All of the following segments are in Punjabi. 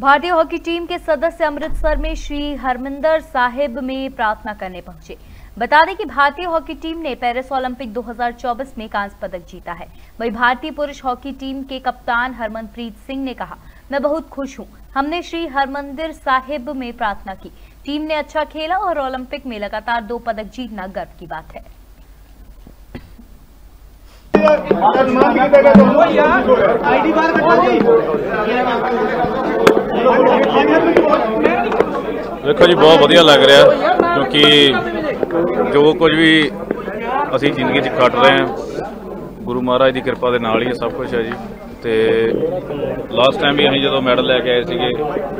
भारतीय हॉकी टीम के सदस्य अमृतसर में श्री हरमिंदर साहिब में प्रार्थना करने पहुँचे। बता दें कि भारतीय हॉकी टीम ने पेरिस ओलंपिक 2024 में कांस्य पदक जीता है। वही भारतीय पुरुष हॉकी टीम के कप्तान हरमनप्रीत सिंह ने कहा, मैं बहुत खुश हूँ। हमने श्री हरमंदिर साहिब में प्रार्थना की। टीम ने अच्छा खेला और ओलंपिक में लगातार दो पदक जीतना गर्व की बात है। ਦੇਖੋ ਜੀ, ਬਹੁਤ ਵਧੀਆ ਲੱਗ ਰਿਹਾ, ਕਿਉਂਕਿ ਜੋ ਕੁਝ ਵੀ ਅਸੀਂ ਜ਼ਿੰਦਗੀ 'ਚ ਕੱਟ ਰਹੇ ਹਾਂ, ਗੁਰੂ ਮਹਾਰਾਜ ਦੀ ਕਿਰਪਾ ਦੇ ਨਾਲ ਹੀ ਸਭ ਕੁਝ ਹੈ ਜੀ। ਤੇ ਲਾਸਟ ਟਾਈਮ ਵੀ ਅਸੀਂ ਜਦੋਂ ਮੈਡਲ ਲੈ ਕੇ ਆਏ ਸੀਗੇ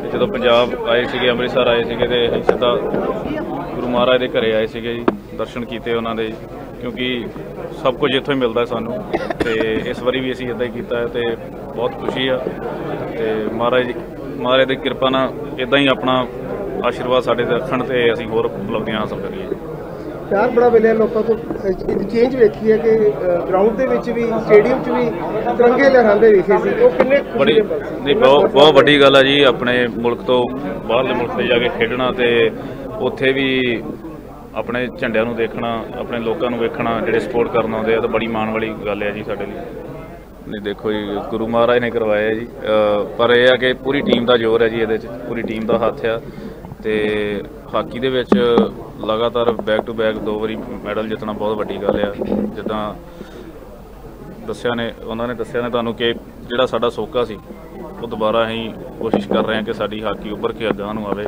ਤੇ ਜਦੋਂ ਪੰਜਾਬ ਆਏ ਸੀਗੇ, ਅੰਮ੍ਰਿਤਸਰ ਆਏ ਸੀਗੇ ਤੇ ਅਸੀਂ ਸਿੱਧਾ ਗੁਰੂ ਮਹਾਰਾਜ ਦੇ ਘਰੇ ਆਏ ਸੀਗੇ ਜੀ, ਦਰਸ਼ਨ ਕੀਤੇ ਉਹਨਾਂ ਦੇ, ਕਿਉਂਕਿ ਸਭ ਕੁਝ ਇੱਥੋਂ ਹੀ ਮਿਲਦਾ ਸਾਨੂੰ। ਤੇ ਇਸ ਵਾਰੀ ਵੀ ਅਸੀਂ ਇਦਾਂ ਹੀ ਕੀਤਾ ਹੈ ਤੇ ਬਹੁਤ ਖੁਸ਼ੀ ਆ। ਤੇ ਮਹਾਰਾਜ ਮਹਾਰਾਜ ਦੀ ਕਿਰਪਾ ਨਾਲ ਇਦਾਂ ਹੀ ਆਪਣਾ ਆਸ਼ੀਰਵਾਦ ਸਾਡੇ ਤੇ ਰੱਖਣ ਤੇ ਅਸੀਂ ਹੋਰ ਉਪਲਬਧੀਆਂ ਹਾਸਲ ਕਰੀਏ। ਪਿਆਰ ਬੜਾ ਮਿਲਿਆ ਲੋਕਾਂ ਤੋਂ। ਚੇਂਜ ਵੇਖੀ ਹੈ ਕਿ ਗਰਾਊਂਡ ਦੇ ਵਿੱਚ ਵੀ ਸਟੇਡੀਅਮ 'ਚ ਵੀ ਤਿਰੰਗੇ ਲਹਿਰਾਉਂਦੇ ਵੇਖੇ ਸੀ। ਉਹ ਕਿੰਨੇ ਬੜੀ। ਨਹੀਂ ਬਹੁਤ ਬਹੁਤ ਵੱਡੀ ਗੱਲ ਆ ਜੀ ਆਪਣੇ ਮੁਲਕ ਤੋਂ ਬਾਹਰਲੇ ਮੁਲਕ ਤੇ ਜਾ ਕੇ ਖੇਡਣਾ ਤੇ ਉੱਥੇ ਵੀ ਆਪਣੇ ਝੰਡਿਆਂ ਨੂੰ ਦੇਖਣਾ ਆਪਣੇ ਲੋਕਾਂ ਨੂੰ ਵੇਖਣਾ ਜਿਹੜੇ ਸਪੋਰਟ ਕਰਨ ਆਉਂਦੇ ਆ ਤਾਂ ਬੜੀ ਮਾਣ ਵਾਲੀ ਗੱਲ ਹੈ ਜੀ ਸਾਡੇ ਲਈ। ਨਹੀਂ ਦੇਖੋ ਜੀ ਗੁਰੂ ਮਹਾਰਾਜ ਨੇ ਕਰਵਾਇਆ ਜੀ। ਪਰ ਇਹ ਆ ਕਿ ਪੂਰੀ ਟੀਮ ਦਾ ਜ਼ੋਰ ਹੈ ਜੀ ਇਹਦੇ 'ਚ ਪੂਰੀ ਟੀਮ ਦਾ ਹੱਥ ਆ। ਤੇ ਹਾਕੀ ਦੇ ਵਿੱਚ ਲਗਾਤਾਰ ਬੈਕ ਟੂ ਬੈਕ ਦੋ ਵਾਰੀ ਮੈਡਲ ਜਿੱਤਣਾ ਬਹੁਤ ਵੱਡੀ ਗੱਲ ਆ। ਜਿੱਦਾਂ ਦੱਸਿਆ ਨੇ, ਉਹਨਾਂ ਨੇ ਦੱਸਿਆ ਨੇ ਤੁਹਾਨੂੰ ਕਿ ਜਿਹੜਾ ਸਾਡਾ ਸੋਕਾ ਸੀ, ਉਹ ਦੁਬਾਰਾ ਅਸੀਂ ਕੋਸ਼ਿਸ਼ ਕਰ ਰਹੇ ਹਾਂ ਕਿ ਸਾਡੀ ਹਾਕੀ ਉੱਭਰ ਕੇ ਅੱਗਾਂ ਨੂੰ ਆਵੇ।